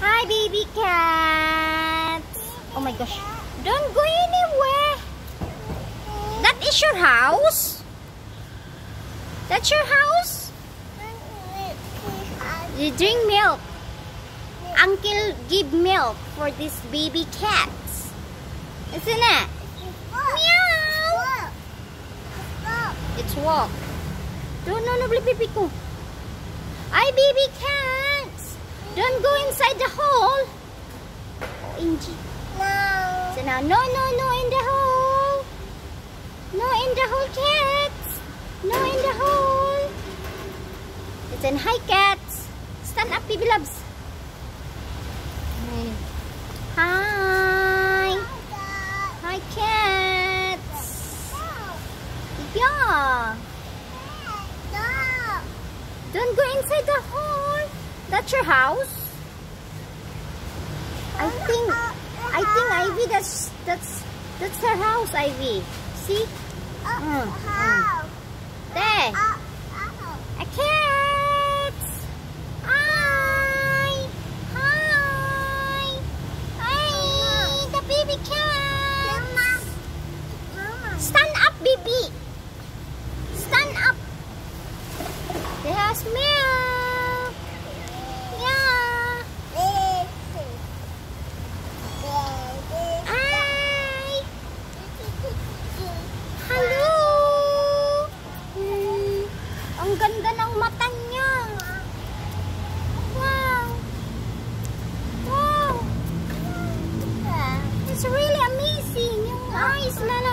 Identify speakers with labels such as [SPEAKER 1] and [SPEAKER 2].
[SPEAKER 1] Hi baby cats. Oh my gosh. Don't go anywhere. That is your house? That's your house? You drink milk. Uncle give milk for these baby cats. Isn't it? Meow. It's walk. No, no, no, baby ko. Ay, baby cats. Don't go inside the hole. Oh, Inji.
[SPEAKER 2] No.
[SPEAKER 1] So now, no, no, no, in the hole. No, in the hole, cats. No, in the hole. Listen, hi, cats. Stand up, baby loves. Hi. Hi, cats. Yeah. Don't go inside the hole. That's your house. I think, I think Ivy, that's, that's, that's her house, Ivy. See? Mm, mm. There. A cat. Hi. Hi. Hi. The baby cat. Stand up, baby. Stand up. There's milk. smell